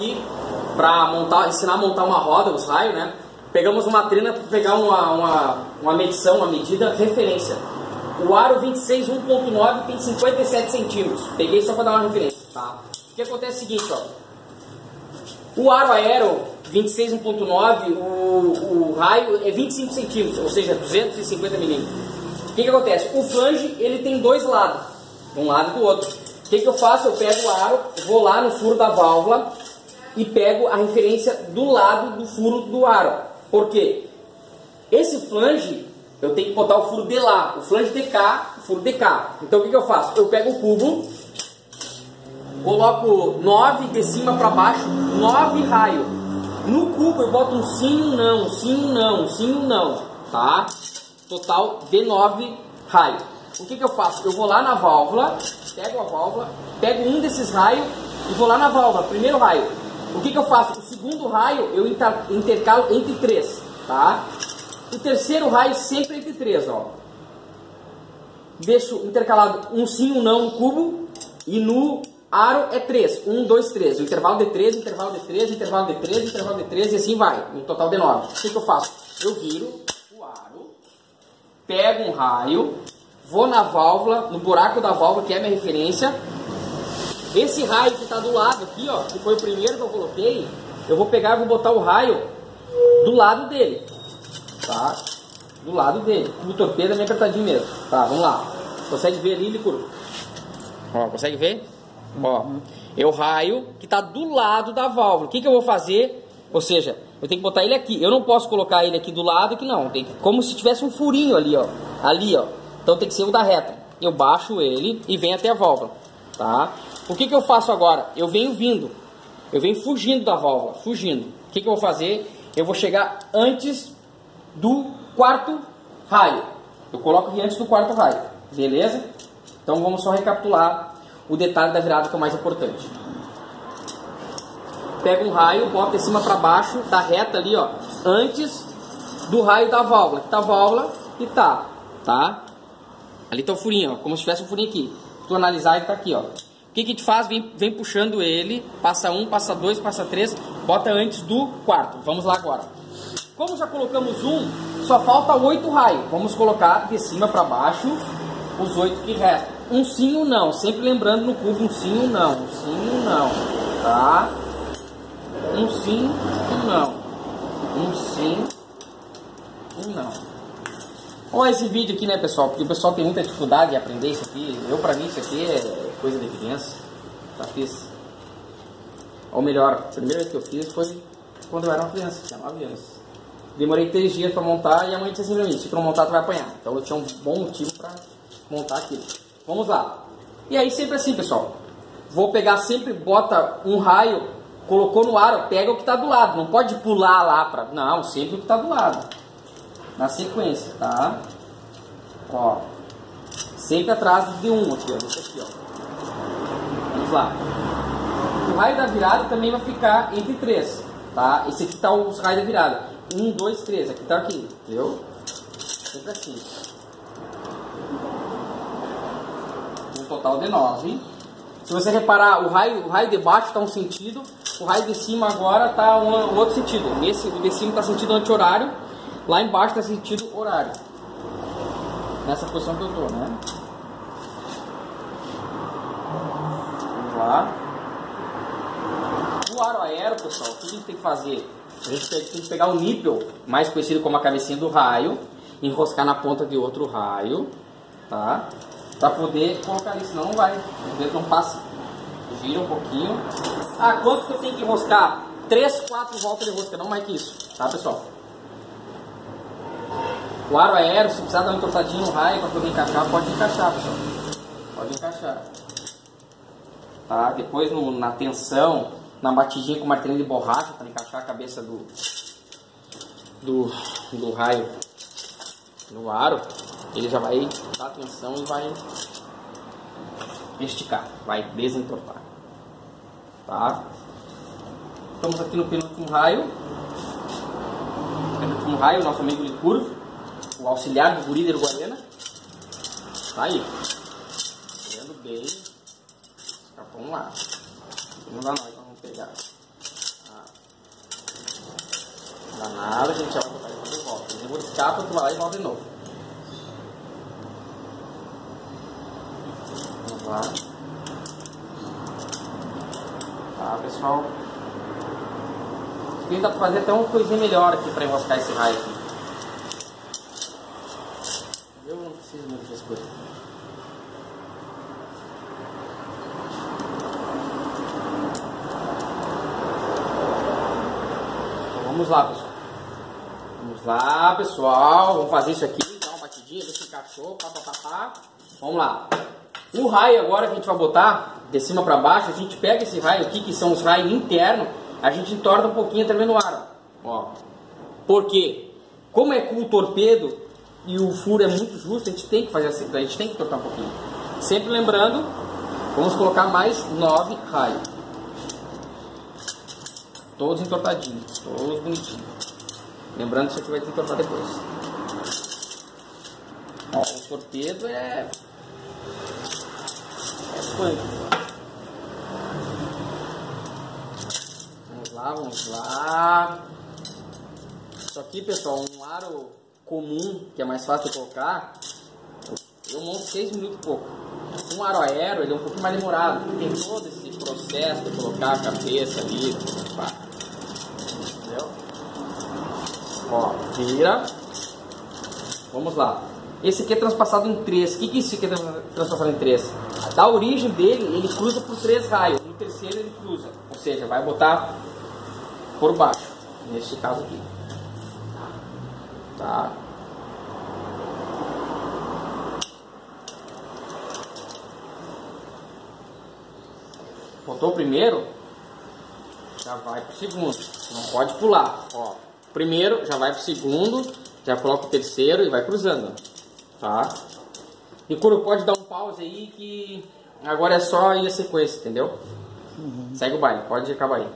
aqui para montar, ensinar a montar uma roda, os raios, né? Pegamos uma trina para pegar uma, uma, uma medição, uma medida referência. O aro 26 1.9 tem 57 centímetros. Peguei só para dar uma referência, tá? O que acontece é o seguinte, ó. O aro aero 26 1.9, o, o raio é 25 centímetros, ou seja, 250 milímetros. O que, que acontece? O flange ele tem dois lados, um lado e do outro. O que, que eu faço? Eu pego o aro, vou lá no furo da válvula e pego a referência do lado do furo do aro. Por quê? Esse flange, eu tenho que botar o furo de lá, o flange de cá, o furo de cá. Então o que, que eu faço? Eu pego o cubo, coloco 9 de cima para baixo, 9 raios. No cubo eu boto um sim, um não, sim, um não, sim, um não, tá? Total de 9 raios. O que, que eu faço? Eu vou lá na válvula, pego a válvula, pego um desses raios e vou lá na válvula, primeiro raio. O que, que eu faço? O segundo raio eu intercalo entre três, tá? O terceiro raio sempre entre três, ó. Deixo intercalado um sim, um não no cubo e no aro é 3. 1, 2, 3. O intervalo de 3, intervalo de 3, intervalo de 3, intervalo de 3 e assim vai. Um total de 9. O que, que eu faço? Eu viro o aro, pego um raio, vou na válvula, no buraco da válvula, que é a minha referência. Esse raio está do lado aqui, ó, que foi o primeiro que eu coloquei, eu vou pegar e vou botar o raio do lado dele. Tá? Do lado dele. O torpedo é bem apertadinho mesmo. Tá, vamos lá. Consegue ver ali, Licuro? Ó, consegue ver? Ó, eu raio que está do lado da válvula. O que, que eu vou fazer? Ou seja, eu tenho que botar ele aqui. Eu não posso colocar ele aqui do lado que não. Tem que, como se tivesse um furinho ali, ó. Ali, ó. Então tem que ser o da reta. Eu baixo ele e venho até a válvula, tá? O que, que eu faço agora? Eu venho vindo. Eu venho fugindo da válvula, fugindo. O que, que eu vou fazer? Eu vou chegar antes do quarto raio. Eu coloco aqui antes do quarto raio. Beleza? Então vamos só recapitular o detalhe da virada que é o mais importante. Pega um raio, bota de cima para baixo, da reta ali, ó, antes do raio da válvula. Aqui tá a válvula e tá, tá? Ali tá o furinho, ó, como se tivesse um furinho aqui. Tu analisar, ele tá aqui, ó. O que que te faz? Vem, vem puxando ele, passa um, passa dois, passa três, bota antes do quarto. Vamos lá agora. Como já colocamos um, só falta oito raios. Vamos colocar de cima para baixo os oito que restam. Um sim um não. Sempre lembrando no cubo um sim um não. Um sim um não. Tá? Um sim, um não. Um sim, um não. Olha esse vídeo aqui, né, pessoal? Porque o pessoal tem muita dificuldade em aprender isso aqui. Eu, pra mim, isso aqui é coisa de criança. Já fiz. Ou melhor, a primeira vez que eu fiz foi quando eu era uma criança, tinha 9 anos. Demorei três dias para montar e a mãe disse assim pra mim, se tu não montar tu vai apanhar. Então eu tinha um bom motivo para montar aquilo. Vamos lá. E aí sempre assim, pessoal. Vou pegar sempre, bota um raio, colocou no ar, pega o que está do lado. Não pode pular lá para... Não, sempre o que está do lado. Na sequência, tá? Ó. Sempre atrás de um aqui, ó. Esse aqui, ó. Lá. O raio da virada também vai ficar entre três, tá? Esse aqui tá os raios da virada. Um, dois, três. Aqui tá aqui, entendeu? Sempre assim. Um total de nove. Se você reparar, o raio, o raio de baixo está um sentido, o raio de cima agora está um, um, outro sentido. Esse, o de cima está sentido anti-horário, lá embaixo está sentido horário. Nessa posição que eu estou, né? Lá. O aro aero, pessoal, o que a gente tem que fazer? A gente tem que pegar o nípel, mais conhecido como a cabecinha do raio, enroscar na ponta de outro raio, tá? Pra poder colocar ali, senão não vai, o dedo não passa. Gira um pouquinho. Ah, quanto que eu tenho que enroscar? 3, 4 voltas de rosca, não mais que isso, tá pessoal? O aro aéreo, se precisar dar uma entortadinha no raio para poder encaixar, pode encaixar, pessoal. Pode encaixar. Tá? Depois no, na tensão, na batidinha com martelinho de borracha para encaixar a cabeça do, do, do raio no aro, ele já vai dar atenção e vai esticar, vai desentortar. Tá? Estamos aqui no penúltimo raio. Penúltimo raio, nosso amigo Licurvo, o auxiliar do guri de. Tá aí. Olhando bem. Vamos lá. Não dá nós, vamos pegar ah. Não dá nada, a gente já vai botar de volta. Eu vou escapa, tu vai lá e volta de novo. Vamos lá. Tá, pessoal. Aqui dá pra fazer até uma coisinha melhor aqui pra enroscar esse raio aqui. Eu não preciso muito dessas coisas. Vamos lá, pessoal. Vamos lá, pessoal. Vamos fazer isso aqui, dar uma batidinha, ver se encaixou. Pá, pá, pá. Vamos lá. O raio agora que a gente vai botar de cima para baixo, a gente pega esse raio aqui, que são os raios internos, a gente entorta um pouquinho também no ar. Ó. Por quê? Como é com o torpedo e o furo é muito justo, a gente tem que fazer assim, a gente tem que entortar um pouquinho. Sempre lembrando, vamos colocar mais nove raios. Todos entortadinhos, todos bonitinhos. Lembrando que isso aqui vai entortar depois. Ó, o torpedo é Vamos lá, vamos lá. Isso aqui, pessoal, um aro comum, que é mais fácil de colocar, eu monto 6 minutos e pouco. Um aro aéreo, ele é um pouquinho mais demorado, porque tem todo esse processo de colocar a cabeça ali. Pá. Entendeu? Ó, vira. Vamos lá. Esse aqui é transpassado em 3. O que, que isso aqui é transpassado em 3? Da origem dele, ele cruza por três raios. No terceiro ele cruza. Ou seja, vai botar por baixo. Neste caso aqui. Tá? Botou o primeiro, já vai pro segundo. Não pode pular. Ó, primeiro já vai pro segundo, já coloca o terceiro e vai cruzando. Tá? E quando pode dar um pause aí que agora é só ir a sequência, entendeu? Uhum. Segue o baile, pode acabar aí.